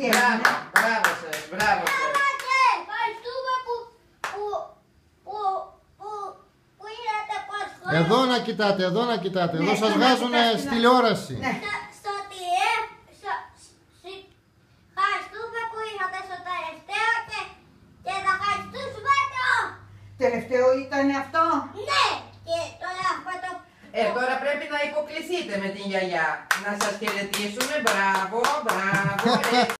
Τι Μπράβο, μπράβο σας, μπράβο σας. Ευχαριστούμε που, που, που, που, που είδατε πως Εδώ να κοιτάτε, εδώ να κοιτάτε. Εδώ Ναι, εδώ σας βγάζουν στη τηλεόραση. Ναι. Στο, τι ΤΙΕΦ, στο, ε, ευχαριστούμε που ήρθατε στο τελευταίο και, και θα ευχαριστούσουμε το. Τελευταίο ήταν αυτό; Ναι, και τώρα έχουμε το Ε, τώρα πρέπει να υποκληθείτε με την γιαγιά. Να σας χαιρετήσουμε. Μπράβο, μπράβο.